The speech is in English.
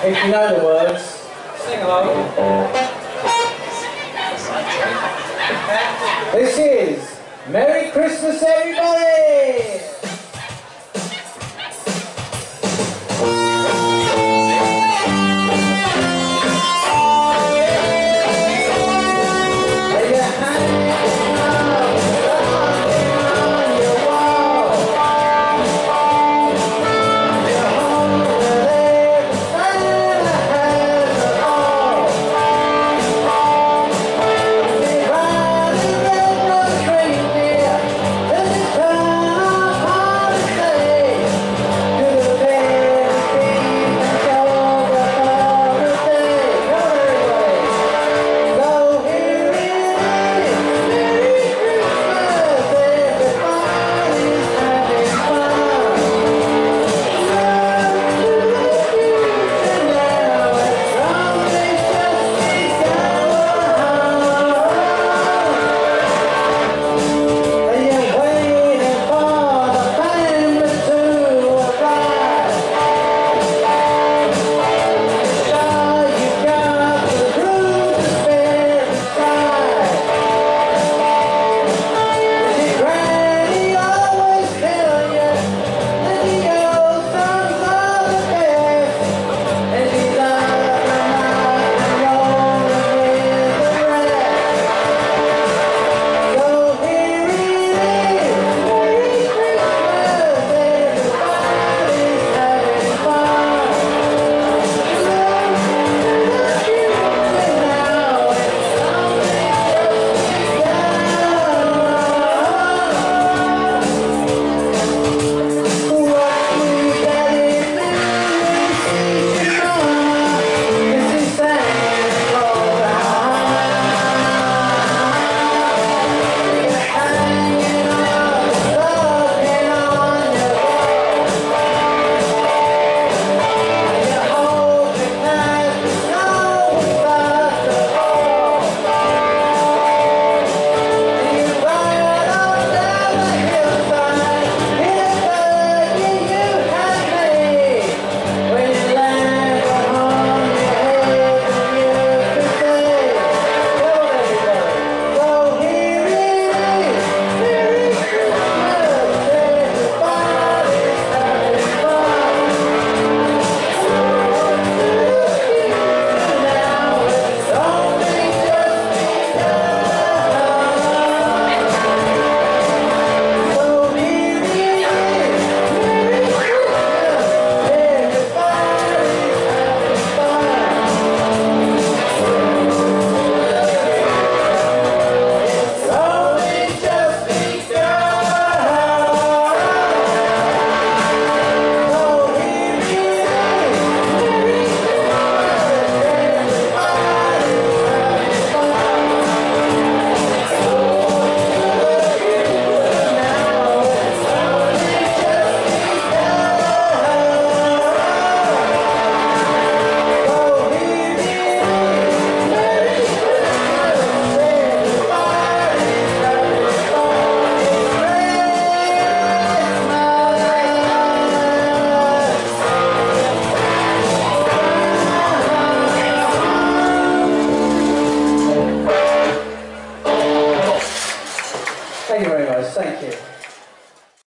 If you know the words, Sing along. this is Merry Christmas, everybody!